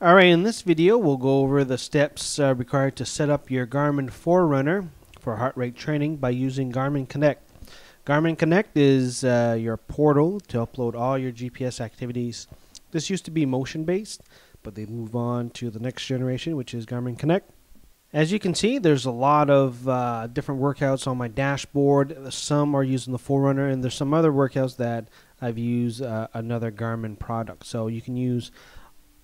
Alright, in this video we'll go over the steps uh, required to set up your Garmin Forerunner for heart rate training by using Garmin Connect. Garmin Connect is uh, your portal to upload all your GPS activities. This used to be MotionBased, but they move on to the next generation, which is Garmin Connect. As you can see, there's a lot of uh, different workouts on my dashboard. Some are using the Forerunner, and there's some other workouts that I've used uh, another Garmin product. So you can use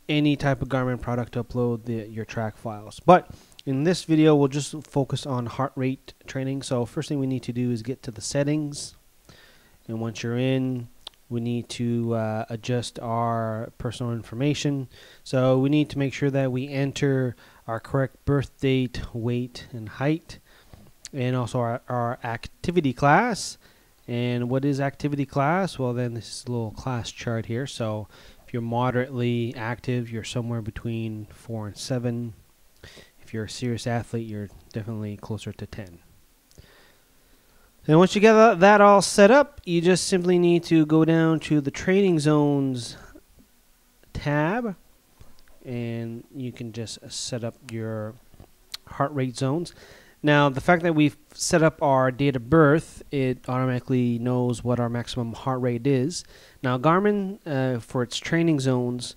any type of Garmin product to upload the, your track files. But in this video, we'll just focus on heart rate training. So first thing we need to do is get to the settings. And once you're in, we need to uh, adjust our personal information. So we need to make sure that we enter our correct birth date, weight, and height, and also our, our activity class. And what is activity class? Well, then this is a little class chart here. So if you're moderately active, you're somewhere between 4 and 7. If you're a serious athlete, you're definitely closer to 10. And once you get that all set up, you just simply need to go down to the training zones tab and you can just set up your heart rate zones. Now, the fact that we've set up our date of birth, it automatically knows what our maximum heart rate is. Now, Garmin, uh, for its training zones,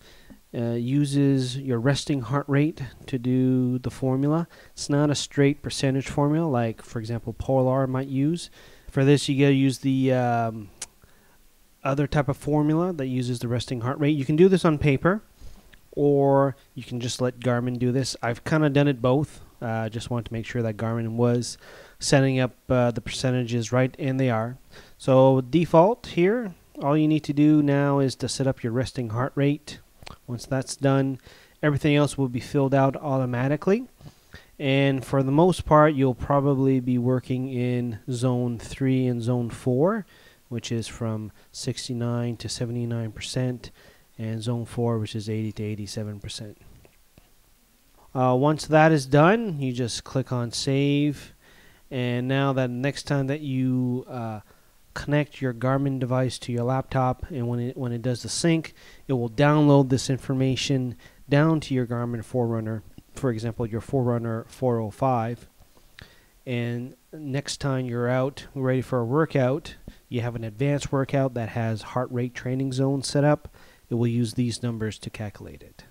uh, uses your resting heart rate to do the formula. It's not a straight percentage formula like, for example, Polar might use. For this, you gotta use the um, other type of formula that uses the resting heart rate. You can do this on paper, or you can just let Garmin do this. I've kind of done it both. Uh, just wanted to make sure that Garmin was setting up uh, the percentages right, and they are. So default here, all you need to do now is to set up your resting heart rate. Once that's done, everything else will be filled out automatically. And for the most part, you'll probably be working in zone 3 and zone 4, which is from 69 to 79%, and zone 4, which is 80 to 87%. Uh, once that is done, you just click on save. And now that next time that you uh, connect your Garmin device to your laptop, and when it when it does the sync, it will download this information down to your Garmin Forerunner. For example, your Forerunner 405. And next time you're out ready for a workout, you have an advanced workout that has heart rate training zone set up. It will use these numbers to calculate it.